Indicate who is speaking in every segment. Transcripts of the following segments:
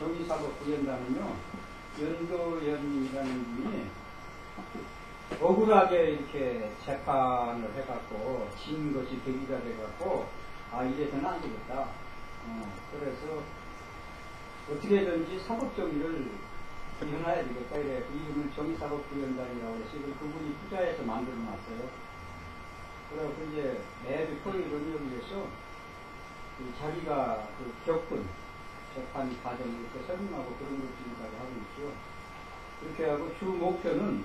Speaker 1: 정의사법 구현단은요, 연도연이라는 분이 억울하게 이렇게 재판을 해갖고 진 것이 계기가 돼갖고 아 이래서는 안 되겠다. 어, 그래서 어떻게든지 사법정의를 일어나야 되겠다. 이래 이름을 정의사법구현단이라고 해서 이걸 그분이 투자해서 만들어놨어요. 그래서 이제 매주 토요일은 여기에서 그 자기가 그 겪은 재판 과정을 이렇게 설명하고 그런 걸 지금까지 하고 있죠. 그렇게 하고 주 목표는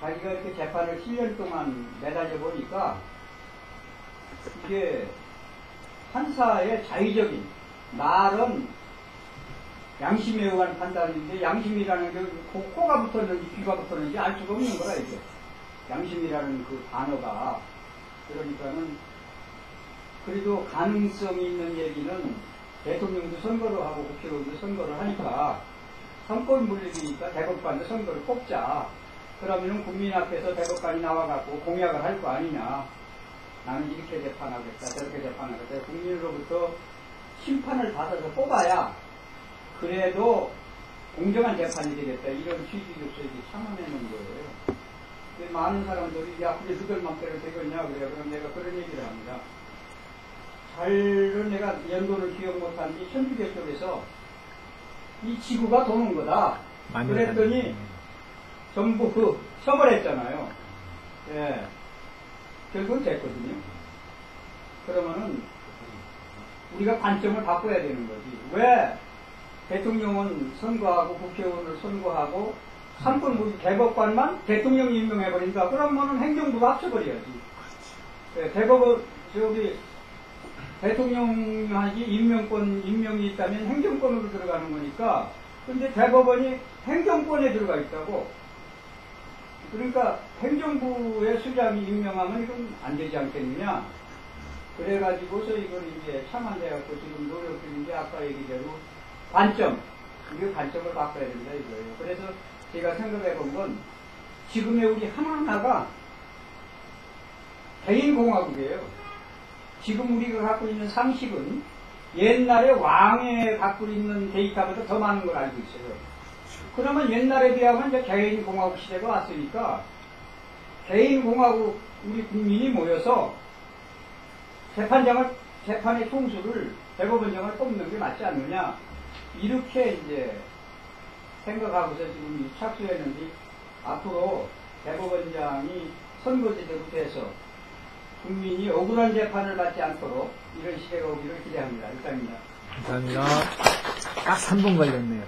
Speaker 1: 자기가 이렇게 재판을 7년 동안 매달려 보니까 이게 판사의 자의적인 말은 양심에 의한 판단인데 양심이라는 게 코, 코가 붙었는지 귀가 붙었는지 알 수가 없는 거라 이게 양심이라는 그 단어가 그러니까는 그래도 가능성이 있는 얘기는 대통령도 선거를 하고 국회의원도 선거를 하니까 선권 물리니까 대법관도 선거를 뽑자. 그러면은 국민 앞에서 대법관이 나와갖고 공약을 할 거 아니냐. 나는 이렇게 재판하겠다, 저렇게 재판하겠다. 국민으로부터 심판을 받아서 뽑아야 그래도 공정한 재판이 되겠다. 이런 취지로서 이제 참아내는 거예요. 근데 많은 사람들이 야, 그게 누굴 맘대로 되겠냐. 그래. 그럼 내가 그런 얘기를 합니다. 잘은 내가 연도를 기억 못하는지 천주교 쪽에서 이 지구가 도는 거다. 그랬더니 전부 그 처벌했잖아요. 예. 결국은 됐거든요. 그러면은 우리가 관점을 바꿔야 되는 거지. 왜 대통령은 선거하고 국회의원을 선거하고 삼권 우리 대법관만 대통령 임명해버린다. 그러면은 행정부가 합쳐버려야지. 예, 대법원 저기 대통령하기 임명권, 임명이 있다면 행정권으로 들어가는 거니까, 근데 대법원이 행정권에 들어가 있다고. 그러니까 행정부의 수장이 임명하면 이건 안 되지 않겠느냐. 그래가지고서 이걸 이제 참안돼갖고 지금 노력 중인데 아까 얘기대로 관점, 이거 관점을 바꿔야 된다 이거예요. 그래서 제가 생각해 본 건 지금의 우리 하나하나가 개인 공화국이에요. 지금 우리가 갖고 있는 상식은 옛날에 왕에 갖고 있는 데이터보다 더 많은 걸 알고 있어요. 그러면 옛날에 비하면 이제 개인공화국 시대가 왔으니까 개인공화국 우리 국민이 모여서 재판장을, 재판의 총수를 대법원장을 뽑는 게 맞지 않느냐. 이렇게 이제 생각하고서 지금 착수했는데 앞으로 대법원장이 선거제도부터 해서 국민이 억울한 재판을 받지 않도록 이런 시대가 오기를 기대합니다. 이상입니다.
Speaker 2: 감사합니다. 딱 3분 걸렸네요.